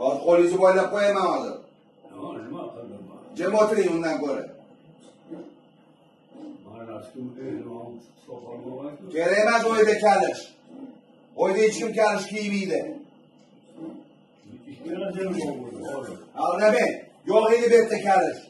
Az kolunuzu boylab qo'yaman hozir. Ha, nima qildim? Jim o'tiring undan ko'ra. Mana. Kerak emas o'yda kalish. O'yda hech kim kalish kiymaydi. Ikkala jim bo'ldi. Ag'nabek, yo'q edi bu yerda kalish.